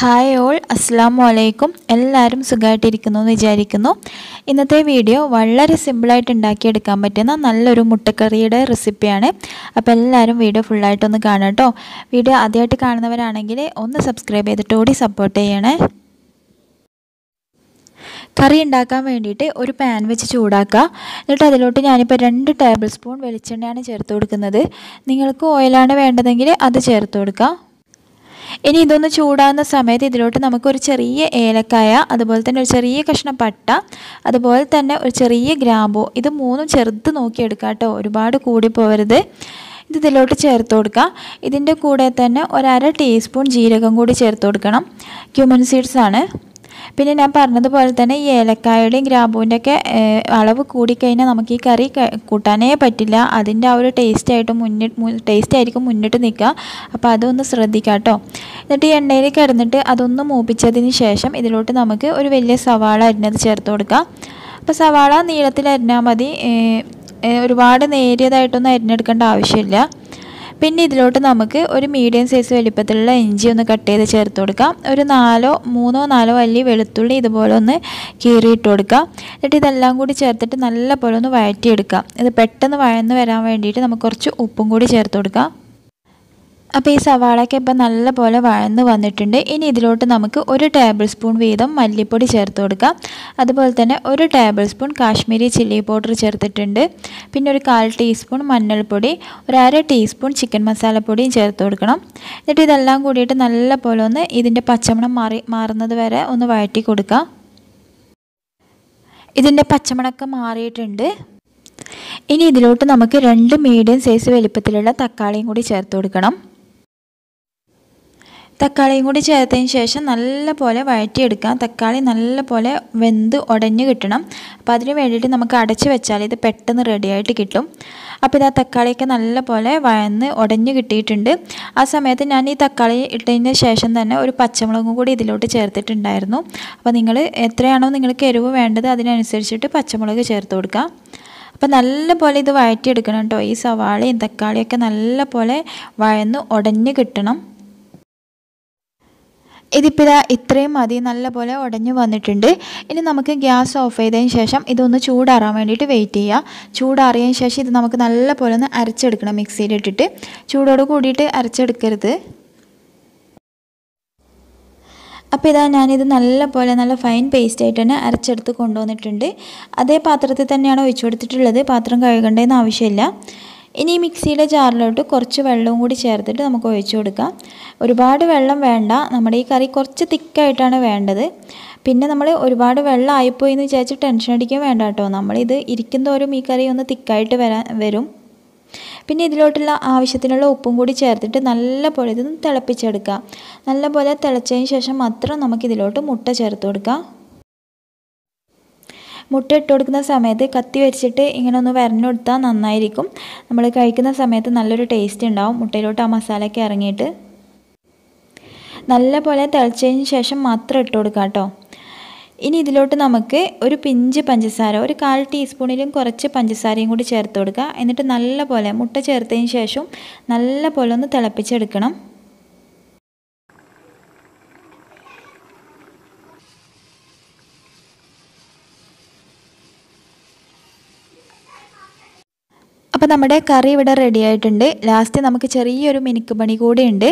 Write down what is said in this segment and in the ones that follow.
Hi all അസ്സാം വലൈക്കും എല്ലാവരും സുഖമായിട്ടിരിക്കുന്നു എന്ന് വിചാരിക്കുന്നു. ഇന്നത്തെ വീഡിയോ വളരെ സിമ്പിളായിട്ട് ഉണ്ടാക്കിയെടുക്കാൻ പറ്റുന്ന നല്ലൊരു മുട്ടക്കറിയുടെ റെസിപ്പിയാണ് അപ്പോൾ എല്ലാവരും വീഡിയോ ഫുള്ളായിട്ടൊന്ന് കാണാം കേട്ടോ വീഡിയോ ആദ്യമായിട്ട് കാണുന്നവരാണെങ്കിൽ ഒന്ന് സബ്സ്ക്രൈബ് ചെയ്തിട്ട് കൂടി സപ്പോർട്ട് ചെയ്യണേ. കറി ഉണ്ടാക്കാൻ വേണ്ടിയിട്ട് ഒരു പാൻ വെച്ച് ചൂടാക്കുക. എന്നിട്ട് അതിലോട്ട് ഞാനിപ്പോൾ രണ്ട് ടേബിൾ സ്പൂൺ വെളിച്ചെണ്ണയാണ് ചേർത്ത് കൊടുക്കുന്നത്. നിങ്ങൾക്ക് ഓയിലാണ് വേണ്ടതെങ്കിൽ അത് ചേർത്ത് കൊടുക്കുക. ഇനി ഇതൊന്ന് ചൂടാകുന്ന സമയത്ത് ഇതിലോട്ട് നമുക്കൊരു ചെറിയ ഏലക്കായ അതുപോലെ തന്നെ ഒരു ചെറിയ കഷ്ണം പട്ട അതുപോലെ തന്നെ ഒരു ചെറിയ ഗ്രാമ്പു ഇത് മൂന്നും ചെറുത് നോക്കിയെടുക്കാം കേട്ടോ ഒരുപാട് കൂടി പോകരുത് ഇത് ഇതിലോട്ട് ചേർത്ത് കൊടുക്കുക ഇതിന്റെ കൂടെ തന്നെ ഒരര ടീസ്പൂൺ ജീരകം കൂടി ചേർത്ത് കൊടുക്കണം. ക്യൂമൻ സീഡ്സ് ആണ് പിന്നെ ഞാൻ പറഞ്ഞതുപോലെ തന്നെ ഈ ഏലക്കായുടെയും ഗ്രാമ്പൂവിന്റെ ഒക്കെ അളവ് കൂടിക്കഴിഞ്ഞാൽ നമുക്ക് ഈ കറി കൂട്ടാനേ പറ്റില്ല. അതിന്റെ ആ ഒരു ടേസ്റ്റ് ആയിട്ട് മുന്നിട്ട് ടേസ്റ്റ് ആയിരിക്കും മുന്നിട്ട് നിൽക്കുക. അപ്പോൾ അതൊന്ന് ശ്രദ്ധിക്കുക കേട്ടോ. എന്നിട്ട് ഈ എണ്ണയിൽ കിടന്നിട്ട് അതൊന്ന് മൂപ്പിച്ചതിന് ശേഷം ഇതിലോട്ട് നമുക്ക് ഒരു വലിയ സവാള അരിഞ്ഞത് ചേർത്ത് കൊടുക്കുക. അപ്പോൾ സവാള നീളത്തിൽ അരിഞ്ഞാൽ മതി. ഒരുപാട് നേരിയതായിട്ടൊന്നും അരിഞ്ഞെടുക്കേണ്ട ആവശ്യമില്ല. പിന്നെ ഇതിലോട്ട് നമുക്ക് ഒരു മീഡിയം സൈസ് വലിപ്പത്തിലുള്ള ഇഞ്ചി ഒന്ന് കട്ട് ചെയ്ത് ചേർത്ത് കൊടുക്കാം. ഒരു നാലോ മൂന്നോ നാലോ വലിയ വെളുത്തുള്ളി ഇതുപോലെ ഒന്ന് കീറിയിട്ട് കൊടുക്കാം. എന്നിട്ട് ഇതെല്ലാം കൂടി ചേർത്തിട്ട് നല്ല പോലെ ഒന്ന് വഴറ്റിയെടുക്കാം. ഇത് പെട്ടെന്ന് വഴന്ന് വരാൻ വേണ്ടിയിട്ട് നമുക്ക് കുറച്ച് ഉപ്പും കൂടി ചേർത്ത് കൊടുക്കാം. അപ്പോൾ ഈ സവാളയൊക്കെ ഇപ്പം നല്ല പോലെ വഴന്ന് വന്നിട്ടുണ്ട്. ഇനി ഇതിലോട്ട് നമുക്ക് ഒരു ടേബിൾ സ്പൂൺ വീതം മല്ലിപ്പൊടി ചേർത്ത് കൊടുക്കാം. അതുപോലെ തന്നെ ഒരു table spoon Kashmiri chilli powder ചേർത്തിട്ടുണ്ട്. പിന്നെ ഒരു കാൽ ടീസ്പൂൺ മഞ്ഞൾപ്പൊടി ഒരു അര ടീസ്പൂൺ ചിക്കൻ മസാലപ്പൊടിയും ചേർത്ത് കൊടുക്കണം. എന്നിട്ട് ഇതെല്ലാം കൂടിയിട്ട് നല്ല പോലെ ഒന്ന് ഇതിന്റെ പച്ചമണം മാറി മാറുന്നത് വരെ ഒന്ന് വഴറ്റി കൊടുക്കാം. ഇതിന്റെ പച്ചമണക്കം മാറിയിട്ടുണ്ട്. ഇനി ഇതിലോട്ട് നമുക്ക് രണ്ട് മീഡിയം സൈസ് വലിപ്പത്തിലുള്ള തക്കാളിയും കൂടി ചേർത്ത് കൊടുക്കണം. തക്കാളിയും കൂടി ചേർത്തതിന് ശേഷം നല്ല പോലെ വഴറ്റിയെടുക്കാം. തക്കാളി നല്ല പോലെ വെന്ത് ഉടഞ്ഞു കിട്ടണം. അപ്പോൾ അതിന് വേണ്ടിയിട്ട് നമുക്ക് അടച്ച് വെച്ചാൽ ഇത് പെട്ടെന്ന് റെഡിയായിട്ട് കിട്ടും. അപ്പോൾ ഇതാ തക്കാളിയൊക്കെ നല്ല പോലെ വഴന്ന് ഉടഞ്ഞു കിട്ടിയിട്ടുണ്ട്. ആ സമയത്ത് ഞാൻ ഈ തക്കാളി ഇട്ടതിന് ശേഷം തന്നെ ഒരു പച്ചമുളകും കൂടി ഇതിലോട്ട് ചേർത്തിട്ടുണ്ടായിരുന്നു. അപ്പോൾ നിങ്ങൾ എത്രയാണോ നിങ്ങൾക്ക് എരിവ് വേണ്ടത് അതിനനുസരിച്ചിട്ട് പച്ചമുളക് ചേർത്ത് കൊടുക്കാം അപ്പോൾ നല്ല പോലെ ഇത് വഴറ്റിയെടുക്കണം കേട്ടോ. ഈ സവാളയും തക്കാളിയൊക്കെ നല്ല പോലെ വഴന്ന് ഉടഞ്ഞു കിട്ടണം. ഇതിപ്പോൾ ഇതാ ഇത്രയും മതി നല്ലപോലെ ഉടഞ്ഞു വന്നിട്ടുണ്ട്. ഇനി നമുക്ക് ഗ്യാസ് ഓഫ് ചെയ്തതിന് ശേഷം ഇതൊന്ന് ചൂടാറാൻ വേണ്ടിയിട്ട് വെയിറ്റ് ചെയ്യുക ചൂടാറിയതിന് ശേഷം ഇത് നമുക്ക് നല്ലപോലെ ഒന്ന് അരച്ചെടുക്കണം മിക്സിയിലിട്ടിട്ട്. ചൂടോട് കൂടിയിട്ട് അരച്ചെടുക്കരുത്. അപ്പോൾ ഇതാ ഞാനിത് നല്ലപോലെ നല്ല ഫൈൻ പേസ്റ്റ് ആയിട്ട് തന്നെ അരച്ചെടുത്ത് കൊണ്ടുവന്നിട്ടുണ്ട്. അതേ പാത്രത്തിൽ തന്നെയാണ് ഒഴിച്ചു കൊടുത്തിട്ടുള്ളത്. പാത്രം കഴുകേണ്ടതെന്ന് ആവശ്യമില്ല. ഇനി മിക്സിയുടെ ജാറിലോട്ട് കുറച്ച് വെള്ളവും കൂടി ചേർത്തിട്ട് നമുക്ക് ഒഴിച്ചു കൊടുക്കാം. ഒരുപാട് വെള്ളം വേണ്ട. നമ്മുടെ ഈ കറി കുറച്ച് തിക്കായിട്ടാണ് വേണ്ടത്. പിന്നെ നമ്മൾ ഒരുപാട് വെള്ളം ആയിപ്പോയി എന്ന് വിചാരിച്ച് ടെൻഷൻ അടിക്കാൻ വേണ്ട കേട്ടോ. നമ്മളിത് ഇരിക്കുന്നതോറും ഈ കറി ഒന്ന് തിക്കായിട്ട് വരാൻ വരും. പിന്നെ ഇതിലോട്ടുള്ള ആവശ്യത്തിനുള്ള ഉപ്പും കൂടി ചേർത്തിട്ട് നല്ലപോലെ പോലെ ഇത് തിളപ്പിച്ചെടുക്കുക നല്ല പോലെ തിളച്ചതിന് ശേഷം മാത്രം നമുക്കിതിലോട്ട് മുട്ട ചേർത്ത് കൊടുക്കാം. മുട്ട ഇട്ട് കൊടുക്കുന്ന സമയത്ത് കത്തി വെച്ചിട്ട് ഇങ്ങനെ ഒന്ന് വരഞ്ഞു കൊടുത്താൽ നന്നായിരിക്കും. നമ്മൾ കഴിക്കുന്ന സമയത്ത് നല്ലൊരു ടേസ്റ്റ് ഉണ്ടാവും. മുട്ടയിലോട്ട് ആ മസാലയൊക്കെ ഇറങ്ങിയിട്ട്. നല്ലപോലെ തിളച്ചതിന് ശേഷം മാത്രം ഇട്ട് കൊടുക്കുക കേട്ടോ. ഇനി ഇതിലോട്ട് നമുക്ക് ഒരു പിഞ്ച് പഞ്ചസാര ഒരു കാൽ ടീസ്പൂണിലും കുറച്ച് പഞ്ചസാരയും കൂടി ചേർത്ത് കൊടുക്കുക. എന്നിട്ട് നല്ലപോലെ മുട്ട ചേർത്തതിന് ശേഷം നല്ലപോലെ ഒന്ന് തിളപ്പിച്ചെടുക്കണം. അപ്പോൾ നമ്മുടെ കറി ഇവിടെ റെഡി ആയിട്ടുണ്ട്. ലാസ്റ്റ് നമുക്ക് ചെറിയൊരു മിനുക്ക് പണി കൂടി ഉണ്ട്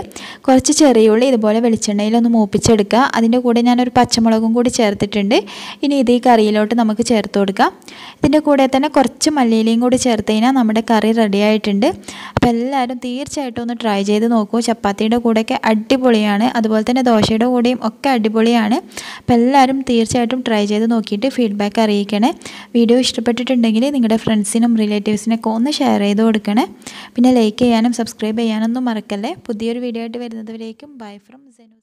കുറച്ച് ചെറിയ ഉള്ളി ഇതുപോലെ വെളിച്ചെണ്ണയിലൊന്ന് മൂപ്പിച്ചെടുക്കുക. അതിന്റെ കൂടെ ഞാനൊരു പച്ചമുളകും കൂടി ചേർത്തിട്ടുണ്ട്. ഇനി ഇത് ഈ കറിയിലോട്ട് നമുക്ക് ചേർത്ത് കൊടുക്കാം. ഇതിന്റെ കൂടെ തന്നെ കുറച്ച് മല്ലിയിലയും കൂടി ചേർത്ത് കഴിഞ്ഞാൽ നമ്മുടെ കറി റെഡി ആയിട്ടുണ്ട്. അപ്പോൾ എല്ലാവരും തീർച്ചയായിട്ടും ഒന്ന് ട്രൈ ചെയ്ത് നോക്കൂ. ചപ്പാത്തിയുടെ കൂടെയൊക്കെ അടിപൊളിയാണ്. അതുപോലെ തന്നെ ദോശയുടെ കൂടെയും ഒക്കെ അടിപൊളിയാണ്. അപ്പോൾ എല്ലാവരും തീർച്ചയായിട്ടും ട്രൈ ചെയ്ത് നോക്കിയിട്ട് ഫീഡ്ബാക്ക് അറിയിക്കണേ. വീഡിയോ ഇഷ്ടപ്പെട്ടിട്ടുണ്ടെങ്കിൽ നിങ്ങളുടെ ഫ്രണ്ട്സിനും റിലേറ്റീവ്സിനൊക്കെ ഒന്ന് ഷെയർ ചെയ്ത് കൊടുക്കണേ. പിന്നെ ലൈക്ക് ചെയ്യാനും സബ്സ്ക്രൈബ് ചെയ്യാനൊന്നും മറക്കല്ലേ. പുതിയൊരു വീഡിയോ ആയിട്ട് വരുന്നതുവരേക്കും. Bye from Senu